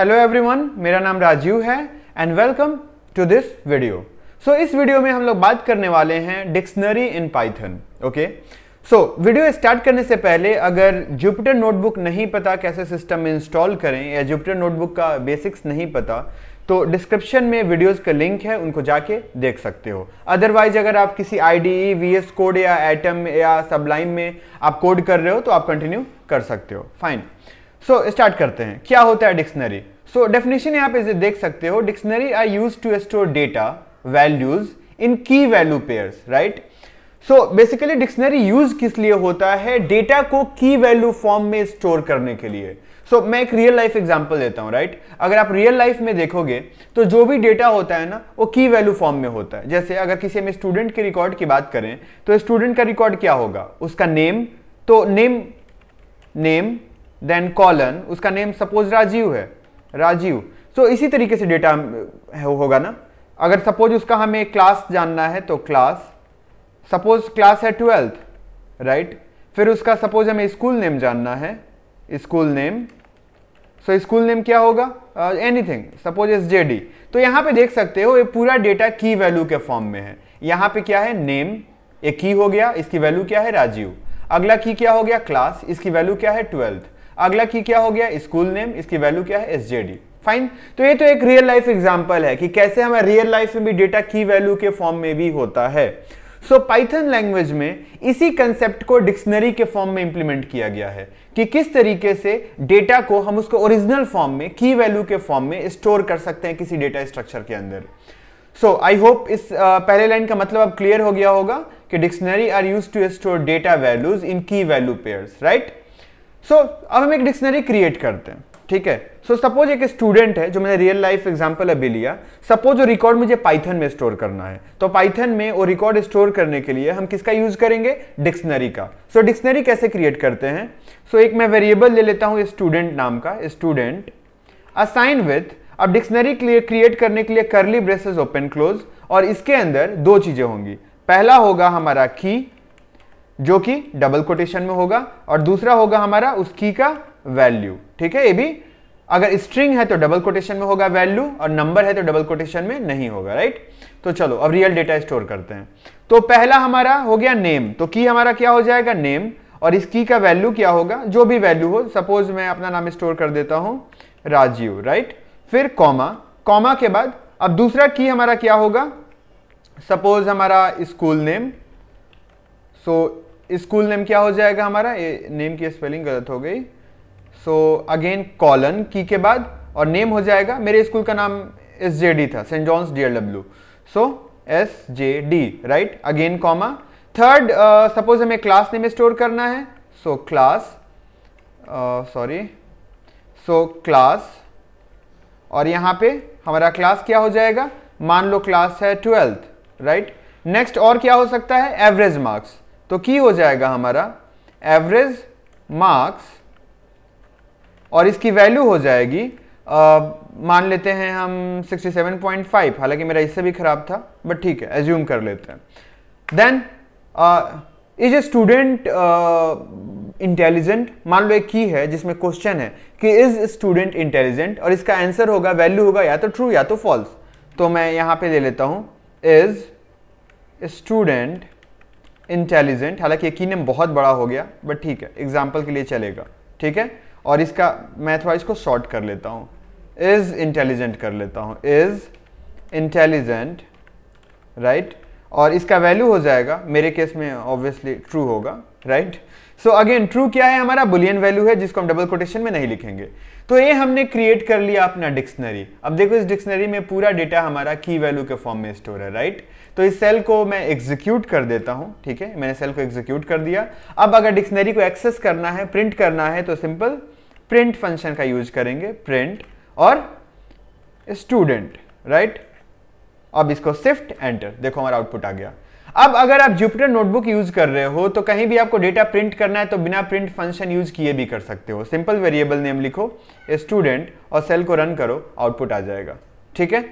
Hello everyone मेरा नाम राजीव है and welcome to this video so इस वीडियो में हम लोग बात करने वाले हैं dictionary in Python okay so video start करने से पहले अगर जुपिटर नोटबुक नहीं पता कैसे सिस्टम में इंस्टॉल करें या जुपिटर नोटबुक का बेसिक्स नहीं पता तो डिस्क्रिप्शन में वीडियोस का लिंक है उनको जाके देख सकते हो। अदरवाइज़ अगर आप किसी I D V S code या एटम या सबलाइन में आप कोड कर रहे हो तो आप कंटिन्यू कर सकते हो। फाइन सो so, स्टार्ट करते हैं। क्या होता है डिक्शनरी सो डेफिनेशन यहाँ पे देख सकते हो। Dictionary I use to store data values in key value pairs right so basically dictionary use किस लिए होता है? डेटा को की वैल्यू फॉर्म में स्टोर करने के लिए। सो so, मैं एक रियल लाइफ एग्जांपल देता हूँ राइट right? अगर आप रियल लाइफ में देखोगे तो जो भी डेटा होता है ना वो की वैल्यू फॉर्म में होता है। जैसे अगर किसी हम स्टूडेंट के रिकॉर्ड की बात करें तो स्टूडेंट का रिकॉर्ड क्या होगा? उसका नेम तो नेम नेम देन कॉलन उसका नेम सपोज़ राजीव है। राजीव। सो so, इसी तरीके से डेटा होगा ना। अगर सपोज़ उसका हमें क्लास जानना है तो क्लास सपोज़ क्लास है ट्वेल्थ राइट फिर उसका सपोज़ हमें स्कूल नेम जानना है। School name so school name क्या होगा? Anything suppose S J D तो यहाँ पे देख सकते हो ये पूरा डेटा की वैल्यू के फॉर्म में है। यहाँ पे क्या है? नेम एक की हो गया इसकी वैल्यू क्या है? राजीव। अगला की क्या हो गया? क्लास इसकी वैल्यू क्या है? ट्वेल्थ अगला की क्या हो गया? स्कूल नेम इसकी वैल्यू क्या है? एसजेडी फाइन तो ये तो एक रियल लाइफ एग्ज़ाम्पल है कि कैसे हमें रियल लाइफ में भी डेटा की वैल्यू के फॉर्म में भी होता है। सो पाइथन लैंग्वेज में इसी कंसेप्ट को डिक्शनरी के फॉर्म में इंप्लीमेंट किया गया है कि किस तरीके से डेटा को हम उसको ओरिजिनल फॉर्म में की वैल्यू के फॉर्म में स्टोर कर सकते हैं किसी डेटा स्ट्रक्चर के अंदर। सो आई होप इस uh, पहले लाइन का मतलब अब क्लियर हो गया होगा कि dictionary are use to store data values in key value pairs right so so, अब हम एक डिक्शनरी क्रिएट करते हैं ठीक है? सो so, सपोज़ एक स्टूडेंट है जो मैंने रियल लाइफ एग्जांपल अभी लिया। सपोज़ वो रिकॉर्ड मुझे पाइथन में स्टोर करना है। तो पाइथन में वो रिकॉर्ड स्टोर करने के लिए हम किसका यूज़ करेंगे? डिक्शनरी का। सो so, डिक्शनरी कैसे क्रिएट करते हैं? सो so, एक मैं वेरिएबल ले लेता हूँ स्टूडेंट नाम का स्टूडेंट असाइन विथ अब डिक्शनरी क्रिएट करने के लिए करली ब्रेसेस ओपन क्लोज और इसके अंदर दो चीज़ें होंगी। पहला होगा हमारा की जो कि डबल कोटेशन में होगा और दूसरा होगा हमारा उस की का वैल्यू ठीक है? ये भी अगर स्ट्रिंग है तो डबल कोटेशन में होगा वैल्यू और नंबर है तो डबल कोटेशन में नहीं होगा राइट तो चलो, अब रियल डेटा स्टोर करते हैं। तो पहला हमारा हो गया नेम तो की हमारा क्या हो जाएगा? नेम और इस की का वैल्यू क्या होगा? जो भी वैल्यू हो सपोज़ मैं अपना नाम स्टोर कर देता हूँ, राजीव राइट फिर कॉमा कॉमा के बाद, अब दूसरा की हमारा क्या होगा? सपोज़ हमारा school name so school name क्या हो जाएगा हमारा? ये नेम की स्पेलिंग गलत हो गई। सो अगेन कॉलन की के बाद, और नेम हो जाएगा। मेरे स्कूल का नाम एस जे डी था saint John's D W so S J D right again comma third suppose हमें क्लास नेम स्टोर करना है। So class sorry so class और यहाँ पे हमारा क्लास क्या हो जाएगा? मान लो क्लास है ट्वेल्थ राइट नेक्स्ट और क्या हो सकता है? एवरेज मार्क्स तो की हो जाएगा हमारा? एवरेज मार्क्स और इसकी वैल्यू हो जाएगी आ, मान लेते हैं हम 67.5 हालाँकि मेरा इससे भी खराब था बट ठीक है एज्यूम कर लेते हैं। Then is a student intelligent मान लो एक की है जिसमें क्वेश्चन है कि इज़ स्टूडेंट इंटेलिजेंट और इसका आंसर होगा वैल्यू होगा या तो ट्रू या तो फॉल्स तो मैं यहाँ पे ले लेता हूँ इज़ स्टूडेंट इंटेलिजेंट हालाँकि एक की नेम बहुत बड़ा हो गया बट ठीक है एग्ज़ाम्पल के लिए चलेगा, ठीक है? और इसका, मैं थोड़ा इसको शॉर्ट कर लेता हूँ। इज़ इंटेलिजेंट कर लेता हूँ। इज़ इंटेलिजेंट राइट और इसका वैल्यू हो जाएगा, मेरे केस में ऑब्वियसली ट्रू होगा राइट सो अगेन ट्रू क्या है? हमारा बुलियन वैल्यू है, जिसको हम डबल कोटेशन में नहीं लिखेंगे। तो ये हमने क्रिएट कर लिया अपना डिक्शनरी अब देखो, इस डिक्शनरी में पूरा डेटा हमारा की वैल्यू के फॉर्म में स्टोर है राइट तो इस सेल को मैं एग्जीक्यूट कर देता हूँ, ठीक है? मैंने सेल को एग्जीक्यूट कर दिया। अब अगर डिक्शनरी को एक्सेस करना है प्रिंट करना है तो सिंपल प्रिंट फ़ंक्शन का यूज़ करेंगे प्रिंट और स्टूडेंट राइट अब इसको शिफ्ट एंटर देखो हमारा आउटपुट आ गया। अब अगर आप जुपिटर नोटबुक यूज़ कर रहे हो तो कहीं भी आपको डेटा प्रिंट करना है तो बिना प्रिंट फ़ंक्शन यूज़ किए भी कर सकते हो। सिंपल वेरिएबल नेम लिखो स्टूडेंट और सेल को रन करो आउटपुट आ जाएगा, ठीक है?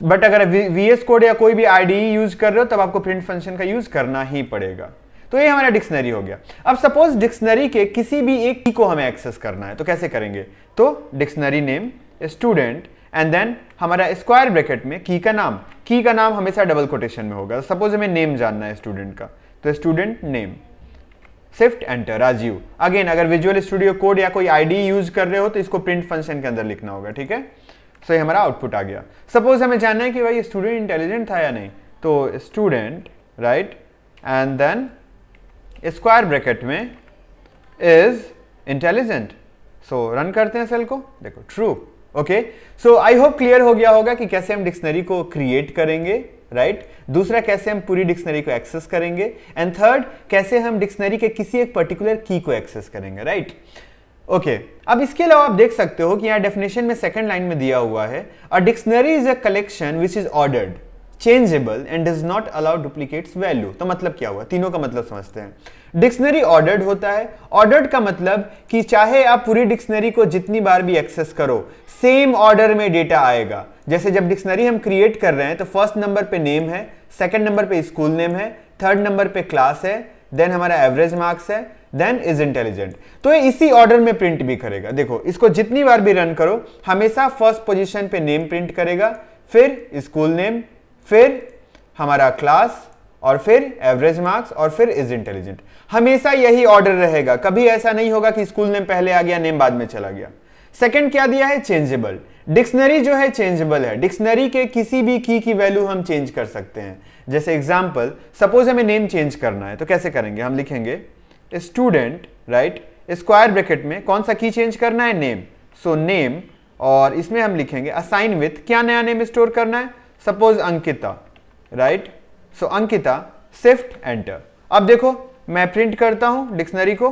बट अगर वीएस कोड या कोई भी आईडी यूज़ कर रहे हो, तब आपको प्रिंट फ़ंक्शन का यूज़ करना ही पड़ेगा। तो ये हमारा डिक्शनरी हो गया। अब सपोज़ डिक्शनरी के किसी भी एक की को हमें एक्सेस करना है तो कैसे करेंगे? तो dictionary name student and then हमारा स्क्वायर ब्रैकेट में की का नाम। की का नाम हमेशा डबल कोटेशन में होगा। सपोज़ हमें नेम जानना है स्टूडेंट का। तो student name shift enter Rajeev again अगर विजुअल स्टूडियो कोड या कोई आईडी यूज़ कर रहे हो तो इसको प्रिंट फ़ंक्शन के अंदर लिखना होगा, ठीक है? सो ये हमारा आउटपुट आ गया। सपोज़ हमें जानना है कि भाई स्टूडेंट इंटेलिजेंट था या नहीं? तो student right and then square bracket में इज़ इंटेलिजेंट सो रन करते हैं सेल को। देखो true okay so I hope clear हो गया होगा कि कैसे हम डिक्शनरी को क्रिएट करेंगे राइट right? दूसरा, कैसे हम पूरी डिक्शनरी को एक्सेस करेंगे? एंड थर्ड कैसे हम डिक्शनरी के किसी एक पर्टिकुलर की को एक्सेस करेंगे राइट right? Okay okay. अब इसके अलावा आप देख सकते हो कि यहाँ डेफिनेशन में सेकंड लाइन में दिया हुआ है। A dictionary is a collection which is ordered changeable and does not allow duplicates value तो मतलब क्या हुआ? तीनों का मतलब समझते हैं। डिक्शनरी ऑर्डर्ड होता है। ऑर्डर्ड का मतलब कि चाहे आप पूरी डिक्शनरी को जितनी बार भी एक्सेस करो सेम ऑर्डर में डेटा आएगा। जैसे जब डिक्शनरी हम क्रिएट कर रहे हैं तो फ़र्स्ट नंबर पे नेम है सेकंड नंबर पे स्कूल नेम है थर्ड नंबर पे क्लास है देन हमारा एवरेज मार्क्स है देन इज़ इंटेलिजेंट तो ये इसी ऑर्डर में प्रिंट भी करेगा। देखो, इसको जितनी बार भी रन करो, हमेशा फ़र्स्ट पोजीशन पे नेम प्रिंट करेगा, फिर स्कूल नेम फिर हमारा क्लास और फिर एवरेज मार्क्स और फिर इज़ इंटेलिजेंट हमेशा यही ऑर्डर रहेगा। कभी ऐसा नहीं होगा कि स्कूल नेम पहले आ गया नेम बाद में चला गया। सेकंड क्या दिया है? चेंजेबल डिक्शनरी जो है चेंजेबल है। डिक्शनरी के किसी भी की की वैल्यू हम चेंज कर सकते हैं। जैसे एग्ज़ाम्पल सपोज़ हमें नेम चेंज करना है तो कैसे करेंगे? हम लिखेंगे स्टूडेंट राइट स्क्वायर ब्रैकेट में कौन सा की चेंज करना है? नेम सो नेम और इसमें हम लिखेंगे असाइन विथ क्या नया नेम स्टोर करना है? Suppose Ankita right so Ankita shift enter अब देखो, मैं प्रिंट करता हूँ डिक्शनरी को.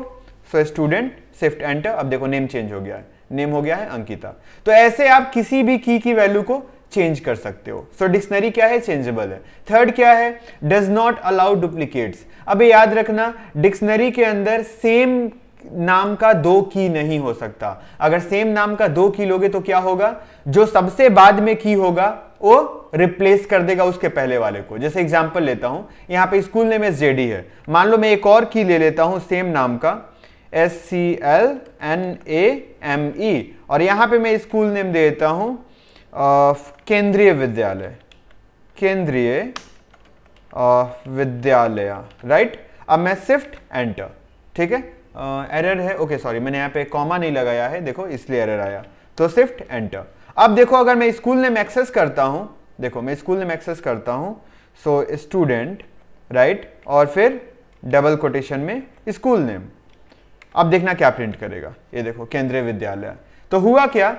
सो स्टूडेंट शिफ्ट एंटर अब देखो नेम चेंज हो गया है. नेम हो गया है अंकिता. तो ऐसे आप किसी भी की की वैल्यू को चेंज कर सकते हो। सो so, डिक्शनरी क्या है? चेंजेबल है। थर्ड क्या है? डज नॉट अलाउ डुप्लीकेट्स अब याद रखना डिक्शनरी के अंदर सेम नाम का दो की नहीं हो सकता। अगर सेम नाम का दो की लोगे तो क्या होगा? जो सबसे बाद में की होगा वो रिप्लेस कर देगा उसके पहले वाले को। जैसे एग्जांपल लेता हूँ। यहाँ पे स्कूल नेम एस जेडी है। मान लो मैं एक और की ले लेता हूँ सेम नाम का। S C L N A M E और यहाँ पे मैं स्कूल नेम दे देता हूँ। केंद्रीय विद्यालय। केंद्रीय विद्यालय राइट अब मैं शिफ्ट एंटर ठीक है? एरर है ओके सॉरी मैंने यहाँ पे कॉमा नहीं लगाया है, देखो, इसलिए एरर आया। तो शिफ्ट एंटर अब देखो, अगर मैं स्कूल नेम एक्सेस करता हूँ, देखो, मैं स्कूल नेम एक्सेस करता हूँ सो स्टूडेंट राइट और फिर डबल कोटेशन में स्कूल नेम अब देखना क्या प्रिंट करेगा। ये देखो, केंद्रीय विद्यालय। तो हुआ क्या?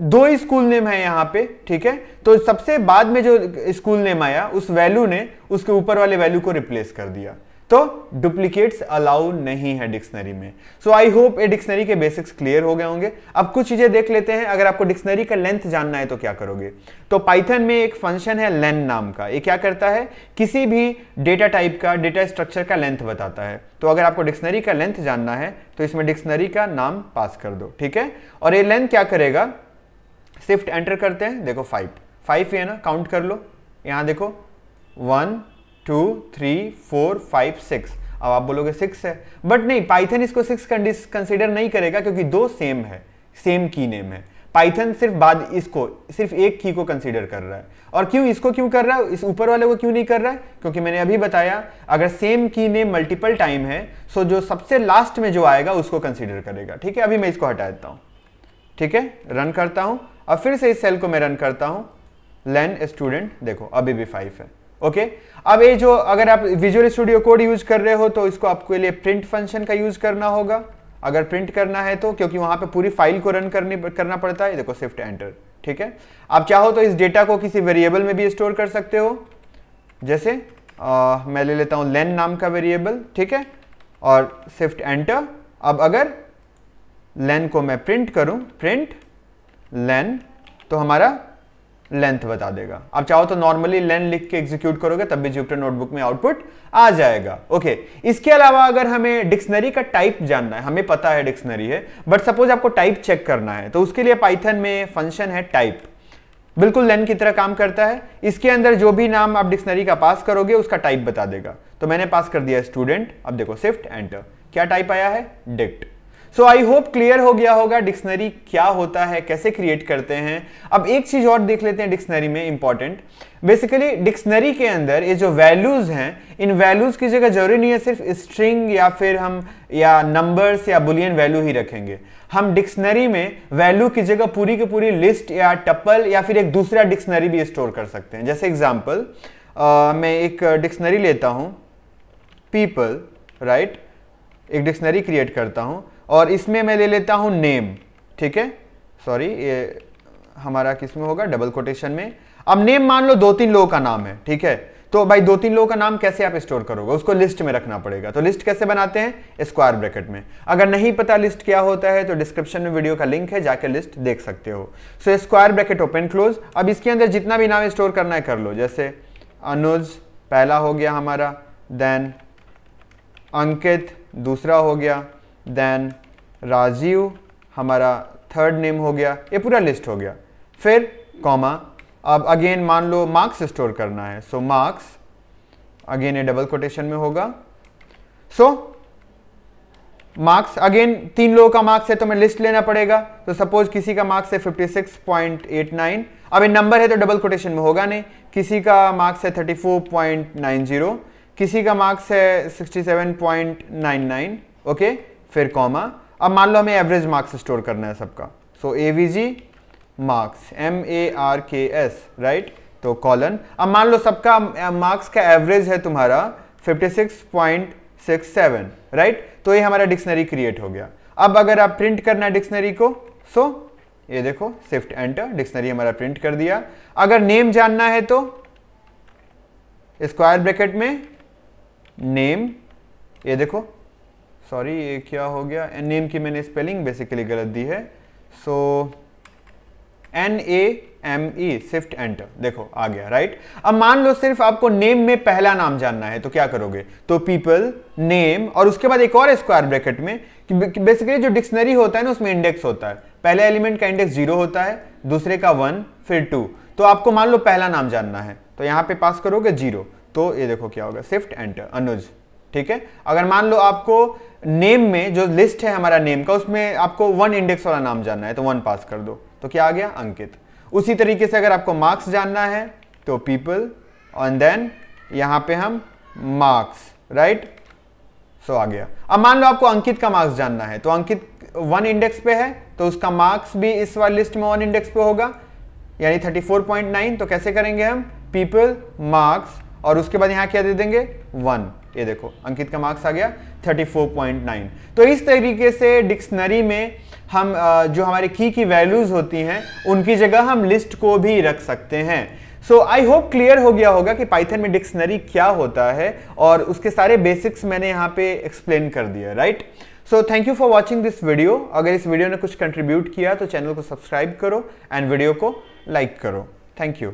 दो ही स्कूल नेम है यहाँ पे, ठीक है? तो सबसे बाद में जो स्कूल नेम आया, उस वैल्यू ने उसके ऊपर वाले वैल्यू को रिप्लेस कर दिया। तो डुप्लीकेट्स अलाउ नहीं है डिक्शनरी में। सो आई होप ये डिक्शनरी के बेसिक्स क्लियर हो गए होंगे। अब कुछ चीज़ें देख लेते हैं। अगर आपको डिक्शनरी का लेंथ जानना है तो क्या करोगे? तो पाइथन में एक फ़ंक्शन है लेन नाम का। ये क्या करता है? किसी भी डेटा टाइप का डेटा स्ट्रक्चर का लेंथ बताता है। तो अगर आपको डिक्शनरी का लेंथ जानना है तो इसमें डिक्शनरी का नाम पास कर दो, ठीक है? और ये लेंथ क्या करेगा? शिफ्ट एंटर करते हैं, देखो फाइव फाइव ही है ना काउंट कर लो. यहाँ देखो one two three four five six अब आप बोलोगे सिक्स है. बट नहीं पाइथन इसको सिक्स कंसिडर नहीं करेगा क्योंकि दो सेम है. सेम की नेम है. पाइथन सिर्फ़ बाद इसको, सिर्फ़ एक की को कंसीडर कर रहा है. और क्यों इसको क्यों कर रहा है? इस ऊपर वाले को क्यों नहीं कर रहा है? क्योंकि मैंने अभी बताया, अगर सेम की नेम मल्टीपल टाइम है सो जो सबसे लास्ट में जो आएगा, उसको कंसीडर करेगा. ठीक है? अभी मैं इसको हटा देता हूँ. ठीक है? रन करता हूँ. और फिर से इस सेल को मैं रन करता हूँ। लेन स्टूडेंट देखो अभी भी फाइव है। ओके अब ये जो अगर आप विजुअल स्टूडियो कोड यूज़ कर रहे हो तो इसको आपके लिए प्रिंट फ़ंक्शन का यूज़ करना होगा। अगर प्रिंट करना है तो क्योंकि वहाँ पे पूरी फ़ाइल को रन करनी करना पड़ता है। देखो शिफ्ट एंटर ठीक है? आप चाहो तो इस डेटा को किसी वेरिएबल में भी स्टोर कर सकते हो। जैसे आ, मैं ले लेता हूँ लेन नाम का वेरिएबल ठीक है? और शिफ्ट एंटर अब अगर लेन को मैं प्रिंट करूँ प्रिंट लेन तो हमारा लेंथ बता देगा। आप चाहो तो नॉर्मली लेन लिख के एग्जीक्यूट करोगे, तब भी जुपिटर नोटबुक में आउटपुट आ जाएगा। ओके इसके अलावा अगर हमें डिक्शनरी का टाइप जानना है, हमें पता है डिक्शनरी है बट सपोज़ आपको टाइप चेक करना है तो उसके लिए पाइथन में फ़ंक्शन है टाइप बिल्कुल लेन की तरह काम करता है। इसके अंदर जो भी नाम आप डिक्शनरी का पास करोगे, उसका टाइप बता देगा। तो मैंने पास कर दिया स्टूडेंट अब देखो स्विफ्ट एंटर क्या टाइप आया है? Dict so I hope clear हो गया होगा डिक्शनरी क्या होता है, कैसे क्रिएट करते हैं। अब एक चीज़ और देख लेते हैं डिक्शनरी में इंपॉर्टेंट बेसिकली डिक्शनरी के अंदर ये जो वैल्यूज़ हैं, इन वैल्यूज़ की जगह ज़रूरी नहीं है सिर्फ़ स्ट्रिंग या फिर हम, या नंबर्स या बुलियन वैल्यू ही रखेंगे। हम डिक्शनरी में वैल्यू की जगह पूरी की पूरी लिस्ट या टप्पल या फिर एक दूसरा डिक्शनरी भी स्टोर कर सकते हैं। जैसे एग्ज़ाम्पल मैं एक डिक्शनरी लेता हूँ। पीपल राइट एक डिक्शनरी क्रिएट करता हूँ। और इसमें मैं ले लेता हूँ नेम ठीक है? सॉरी ये हमारा किसमें होगा? डबल कोटेशन में। अब नेम मान लो, दो तीन लोगों का नाम है, ठीक है? तो भाई दो तीन लोगों का नाम कैसे आप स्टोर करोगे? उसको लिस्ट में रखना पड़ेगा। तो लिस्ट कैसे बनाते हैं? स्क्वायर ब्रैकेट में। अगर नहीं पता लिस्ट क्या होता है तो डिस्क्रिप्शन में वीडियो का लिंक है, जाके लिस्ट देख सकते हो। So square bracket open close अब इसके अंदर जितना भी नाम स्टोर करना है, कर लो। जैसे अनुज, पहला हो गया हमारा देन अंकित, दूसरा हो गया देन राजीव, हमारा थर्ड नेम हो गया, ये पूरा लिस्ट हो गया। फिर कॉमा अब अगेन मान लो मार्क्स स्टोर करना है। सो मार्क्स अगेन ये डबल कोटेशन में होगा। सो मार्क्स अगेन तीन लोगों का मार्क्स है तो मैं लिस्ट लेना पड़ेगा। तो सपोज़ किसी का मार्क्स है 56.89 अब ये नंबर है तो डबल कोटेशन में होगा नहीं। किसी का मार्क्स है 34.90 किसी का मार्क्स है 67.99 ओके फिर कॉमा अब मान लो हमें एवरेज मार्क्स स्टोर करना है सबका। So A V AVG marks M A R K S right तो कॉलन अब मान लो सबका मार्क्स का एवरेज है तुम्हारा 56.67 राइट तो ये हमारा डिक्शनरी क्रिएट हो गया। अब अगर आप प्रिंट करना है डिक्शनरी को सो ये देखो शिफ्ट एंटर डिक्शनरी हमारा प्रिंट कर दिया। अगर नेम जानना है तो स्क्वायर ब्रैकेट में नेम ये देखो सॉरी ये क्या हो गया? नेम की मैंने स्पेलिंग बेसिकली गलत दी है। So N A M E shift enter देखो, आ गया राइट अब मान लो सिर्फ़ आपको नेम में पहला नाम जानना है तो क्या करोगे? तो पीपल नेम और उसके बाद एक और स्क्वायर ब्रैकेट में कि बेसिकली जो डिक्शनरी होता है ना, उसमें इंडेक्स होता है। पहले एलिमेंट का इंडेक्स ज़ीरो होता है, दूसरे का वन फिर टू तो आपको मान लो पहला नाम जानना है तो यहाँ पे पास करोगे ज़ीरो तो ये देखो क्या होगा शिफ्ट एंटर अनुज। ठीक है? अगर मान लो आपको नेम में जो लिस्ट है हमारा नेम का, उसमें आपको वन इंडेक्स वाला नाम जानना है तो वन पास कर दो। तो क्या आ गया? अंकित। उसी तरीके से अगर आपको मार्क्स जानना है तो पीपल और देन यहाँ पे हम मार्क्स राइट सो आ गया। अब मान लो आपको अंकित का मार्क्स जानना है तो अंकित वन इंडेक्स पे है तो उसका मार्क्स भी इस वाली लिस्ट में वन इंडेक्स पे होगा। यानी 34.9 तो कैसे करेंगे हम? पीपल मार्क्स और उसके बाद यहाँ क्या दे देंगे? वन ये देखो, अंकित का मार्क्स आ गया 34.9 तो इस तरीके से डिक्शनरी में हम जो हमारे की की वैल्यूज़ होती हैं, उनकी जगह हम लिस्ट को भी रख सकते हैं। सो आई होप क्लियर हो गया होगा कि पाइथन में डिक्शनरी क्या होता है और उसके सारे बेसिक्स मैंने यहाँ पे एक्सप्लेन कर दिया right so thank you for watching this video अगर इस वीडियो ने कुछ कंट्रीब्यूट किया तो चैनल को सब्सक्राइब करो एंड वीडियो को लाइक करो. Thank you